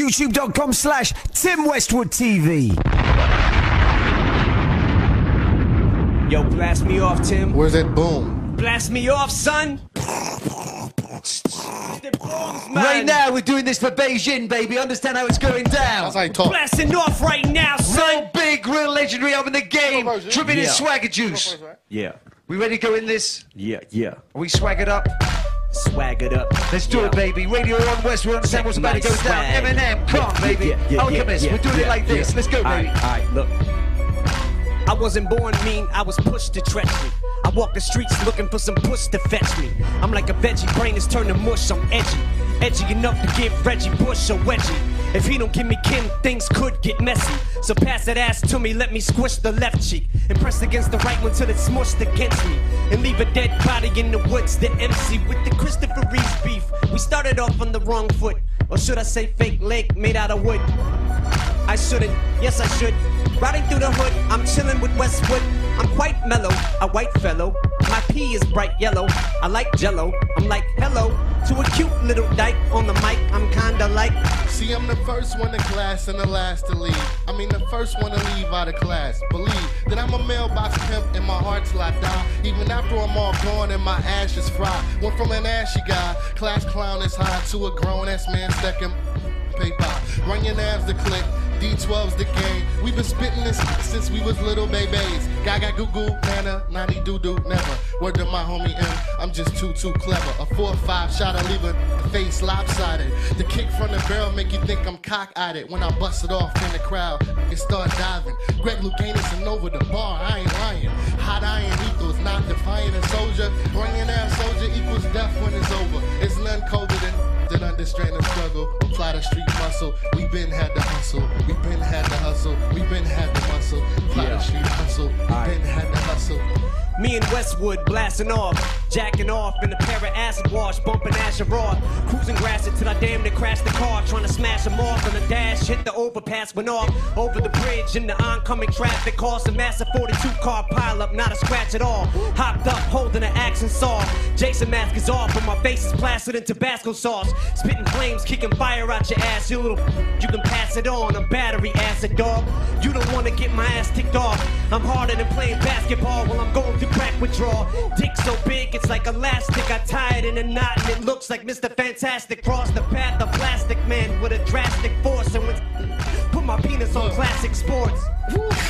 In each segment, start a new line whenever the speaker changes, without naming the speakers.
YouTube.com slash Tim Westwood TV.
Yo, blast me off, Tim.
Where's that boom?
Blast me off, son. Bombs.
Right now, we're doing this for Beijing, baby. Understand how it's going down?
That's how you talk.
Blasting off right now, son.
Real big, real legendary up in the game.
Proposal.
Tripping in
Yeah.
swagger juice.
Yeah,
We ready to go in this?
yeah, yeah.
Are we swaggered up?
Swaggered up.
Let's do
Yeah.
it, baby. Radio on West. We understand what's about to go down. Eminem, come on, baby.
Yeah, yeah,
Alchemist,
yeah,
we're doing it like this.
yeah.
Let's go, baby.
All right, look. I wasn't born mean, I was pushed to treachery. I walk the streets looking for some puss to fetch me. I'm like a veggie, brain is turned to mush, I'm edgy. Edgy enough to give Reggie Bush a wedgie. If he don't give me kin, things could get messy. So pass that ass to me, let me squish the left cheek. And press against the right one till it's smushed against me. And leave a dead body in the woods, the MC with the Christopher Reeves beef. We started off on the wrong foot. Or should I say fake leg made out of wood? I shouldn't, yes I should. Riding through the hood, I'm chilling with Westwood. I'm quite mellow, a white fellow. My pee is bright yellow. I like jello. I'm like hello to a cute little dyke on the mic. Like
See, I'm the first one to class and the last to leave. I mean, the first one to leave out of class. Believe that I'm a mailbox pimp and my heart's I die. Even after I'm all gone and my ashes fry. Went from an ashy guy, class clown is high, to a grown ass man stacking paper. Run your nabs to click. D12's the game. we been spitting this since we was little babies. Gaga goo goo, nana, naughty doo doo, never. Word to my homie M, I'm just too too clever. A four or five shot, I leave a face lopsided. The kick from the barrel make you think I'm cock at it. When I bust it off in the crowd, it start diving. Greg Louganis and over the bar, I ain't lying. Hot iron equals not defiant a soldier. Running ass soldier equals death when it's over. It's none colder than than understand the struggle. Apply the street muscle. We been had the hustle. We been had the hustle. We been had the muscle. Street hustle. We been had the hustle.
Me and Westwood blasting off, jacking off in a pair of acid wash, bumping Roth, cruising grass until I damn near crashed the car, trying to smash them off on the dash, hit the overpass, went off over the bridge in the oncoming traffic, caused a massive 42 car pileup, not a scratch at all. Hopped up, holding an axe and saw. Jason mask is off, but my face is plastered in Tabasco sauce, spitting flames, kicking fire out your ass, you little. You can pass it on, I'm battery acid dog. You don't wanna get my ass ticked off. I'm harder than playing basketball while I'm going through crack withdrawal. Dick so big, it's like elastic. I tie it in a knot and it looks like Mr. Fantastic. Cross the path of plastic man with a drastic force. And with put my penis on classic sports. Woo.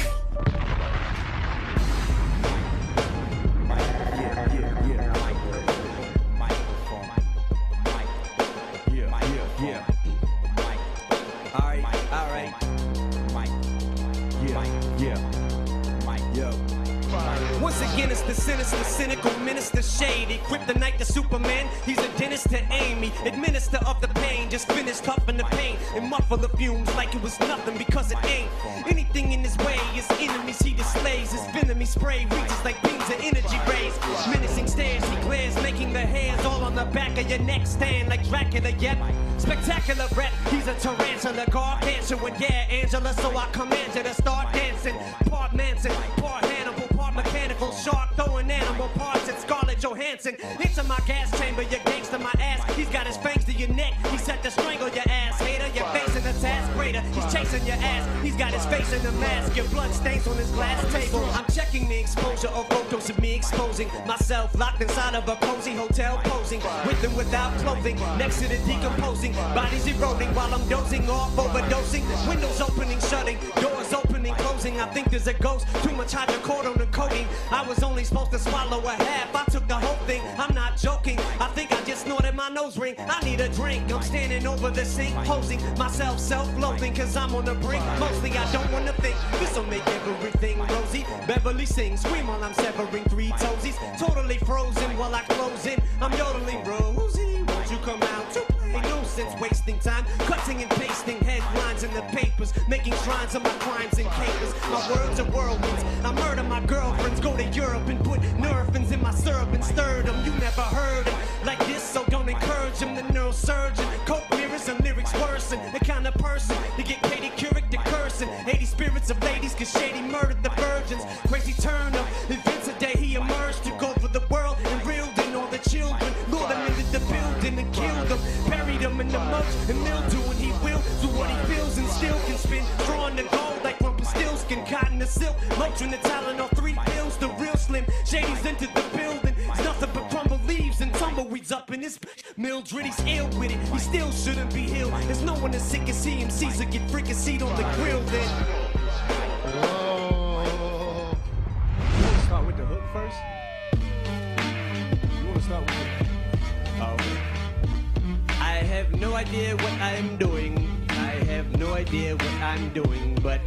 Once again, it's the sinister, cynical minister, shady. Kryptonite to Superman, he's a dentist to Amy. Administer of the pain, just finished huffing the pain. And muffle the fumes like it was nothing because it ain't. Anything in his way, his enemies he displays. His venomous spray reaches like beams of energy rays. Menacing stares, he glares, making the hairs all on the back of your neck stand like Dracula. Yep, spectacular rep, he's a tarantula, gargantuan. Yeah, Angela, so I command you to start dancing. Part Manson, part Hannibal, mechanical shark throwing animal parts at Scarlett Johansson. Into my gas chamber, your gangster my ass. He's got his fangs to your neck. He set to strangle your ass, hater. You're facing the task greater. He's chasing your ass. He's got his face in the mask. Your blood stains on his glass table. I'm checking the exposure of photos of me exposing myself locked inside of a cozy hotel posing with and without clothing next to the decomposing bodies eroding while I'm dozing off overdosing windows opening shutting doors closing I think there's a ghost. Too much hydrocodone on the coating I was only supposed to swallow a half. I took the whole thing. I'm not joking. I think I just snorted my nose ring. I need a drink. I'm standing over the sink posing myself self-loathing cause I'm on the brink. Mostly I don't wanna think. This'll make everything rosy. Beverly sings scream while I'm severing three toesies. Totally frozen while I close in. I'm yodeling Rosie wasting time cutting and pasting headlines in the papers making shrines of my crimes and capers. My words are whirlwinds. I murder my girlfriends go to Europe and put nerfins in my syrup and stir them you never heard 'em like this so don't encourage them the neurosurgeon coke mirrors and lyrics worsen. The kind of person to get Katie Couric to cursing 80 spirits of ladies cause Shady murdered the virgins and to kill them. bury them in the mud. and mildew, and he will do what he feels and still can spin. Drawing the gold like rubber stills can cotton the silk. Motrin the talent on three pills, the real slim. Shady's into the building. It's nothing but crumble leaves and tumbleweeds up in his. Mildred, he's ill with it. He still shouldn't be healed. There's no one as sick as he. MCs that get fricasseed on the grill then. Idea what I'm doing. I have no idea what I'm doing, but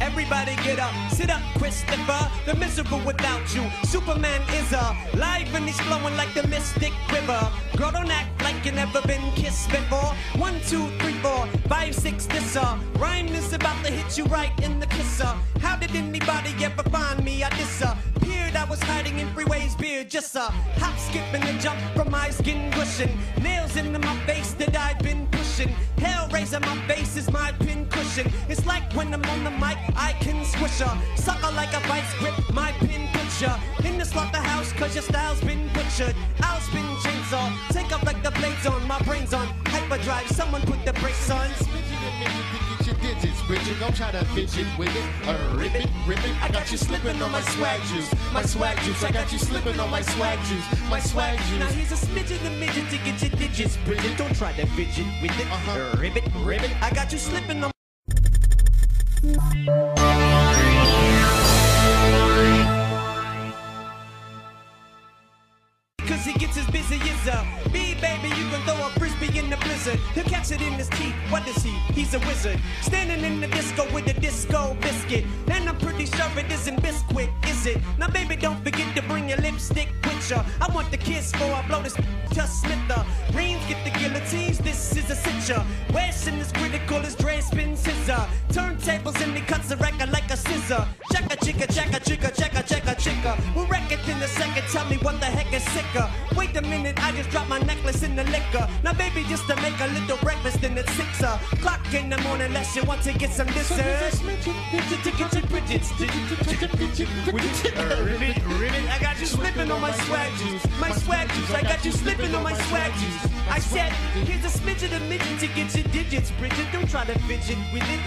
everybody get up, sit up, Christopher. The miserable without you. Superman is a live and he's flowing like the Mystic River. Girl, don't act like you never been kissed before. One, two, three, four, five, six, this uh rhyme is about to hit you right in the kisser. How did anybody ever find me? I disappeared. I was hiding in freeways, beard, just a hop, skip, and a jump from my skin cushion. Nails into my face that I've been pushing. Hell Hellraiser, my face is my pin cushion. It's like when I'm on the mic, I can squish her. Sucker like a vice grip, my pin pusher. In the slaughterhouse, cause your style's been butchered. I'll spin chainsaw, take up like the blades on, my brains on. Hyperdrive, someone put the brakes on.
Midget and midget get your digits, Bridget. Don't try to fidget with it. Uh, rip it, rip it. I got you slipping on my swag juice. My swag juice. I got you slipping on my swag juice. My swag juice.
Now here's a smidget, a midget to get your digits, Bridget. Don't try to fidget with it.
Uh-huh.
Ribbit, ribbit. I got you slipping on. It in his teeth. What is he? He's a wizard. Standing in the disco with a disco biscuit. And I'm pretty sure it isn't Bisquick, is it? Now, baby, don't forget to bring your lipstick with ya. I want the kiss before I blow this to Smither. Reams get the guillotines. This is a cincher. Wesson is critical as Dre spin scissor. Turntables and he cuts the record like a scissor. Checka chicka checka chicka checka checka chicka. We'll wreck it in a second. Tell me what the heck is sicker. Wait a minute, I just dropped my necklace in the liquor. Now, baby, just to make a little breakfast in the six o'clock in the morning, unless you want to get some dessert. Ticket Bridget's. Ribbit, ribbit. I got you slipping on my swag juice. My swag juice. I got you slipping on my swag juice. I said, here's a smidget of midget to get your digits, Bridget. Don't try to fidget with it.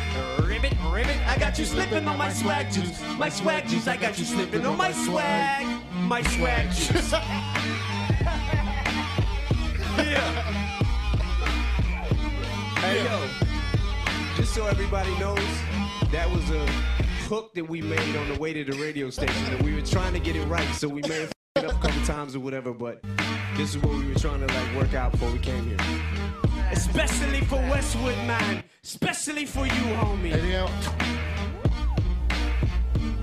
Ribbit, ribbit. I got you slipping on my swag juice. My swag juice. I got you slipping on my swag. My swag juice. yeah.
Hey, yo. Just so everybody knows, that was a hook that we made on the way to the radio station. And we were trying to get it right, so we may have f***ed it up a couple times or whatever, but this is what we were trying to like work out before we came here.
Especially for Westwood, man. Especially for you, homie.
Hey, yo.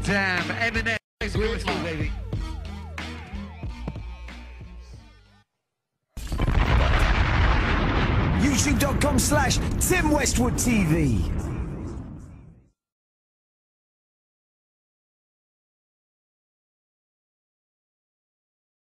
Damn, Eminem. Beautiful, baby. YouTube.com slash Tim Westwood TV.